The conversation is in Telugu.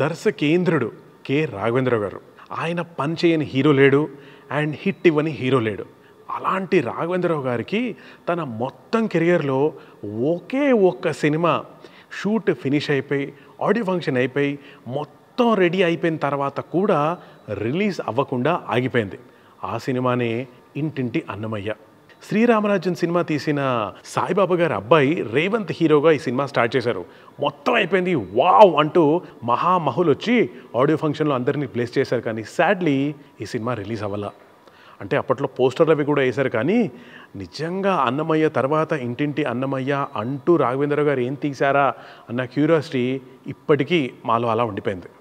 దర్శకేంద్రుడు కె. రాఘవేంద్ర గారు. ఆయన పని చేయని హీరో లేడు అండ్ హిట్ ఇవ్వని హీరో లేడు. అలాంటి రాఘవేంద్రరావు గారికి తన మొత్తం కెరియర్లో ఒకే ఒక్క సినిమా షూట్ ఫినిష్ అయిపోయి ఆడియో ఫంక్షన్ అయిపోయి మొత్తం రెడీ అయిపోయిన తర్వాత కూడా రిలీజ్ అవ్వకుండా ఆగిపోయింది. ఆ సినిమానే ఇంటింటి అన్నమయ్య. శ్రీరామరాజన్ సినిమా తీసిన సాయిబాబా గారి అబ్బాయి రేవంత్ హీరోగా ఈ సినిమా స్టార్ట్ చేశారు. మొత్తం అయిపోయింది వావ్ అంటూ మహామహులు వచ్చి ఆడియో ఫంక్షన్లో అందరినీ ప్లేస్ చేశారు కానీ సాడ్లీ ఈ సినిమా రిలీజ్ అవ్వాల. అంటే అప్పట్లో పోస్టర్లు అవి కూడా వేశారు కానీ నిజంగా అన్నమయ్య తర్వాత ఇంటింటి అన్నమయ్య అంటూ రాఘవేంద్ర గారు ఏం తీశారా అన్న క్యూరియాసిటీ ఇప్పటికీ మాలో అలా ఉండిపోయింది.